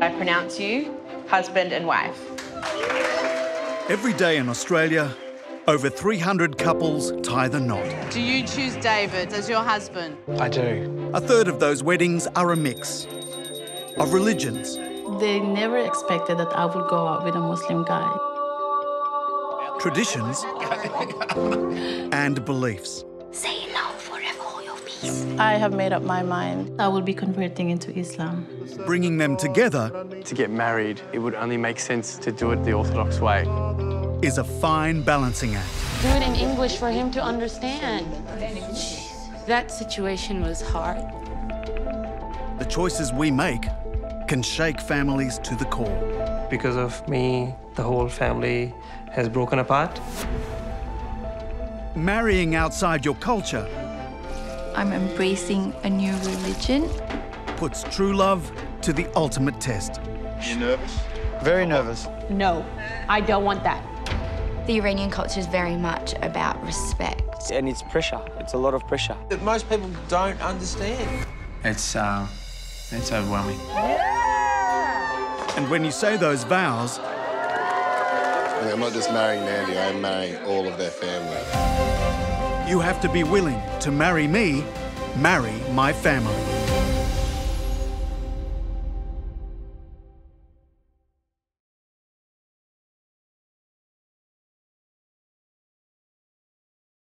I pronounce you husband and wife. Every day in Australia, over 300 couples tie the knot. Do you choose David as your husband? I do. A third of those weddings are a mix of religions, They never expected that I would go out with a Muslim guy. traditions, and beliefs. I have made up my mind. I will be converting into Islam. Bringing them together To get married, it would only make sense to do it the Orthodox way. is a fine balancing act. Do it in English for him to understand. That situation was hard. The choices we make can shake families to the core. Because of me, the whole family has broken apart. Marrying outside your culture I'm embracing a new religion. puts true love to the ultimate test. You nervous? Very nervous. No, I don't want that. The Iranian culture is very much about respect. And it's pressure. It's a lot of pressure. that most people don't understand. It's, uh, it's overwhelming. And when you say those vows, I'm not just marrying Mandy, I'm marrying all of their family. You have to be willing to marry me, marry my family.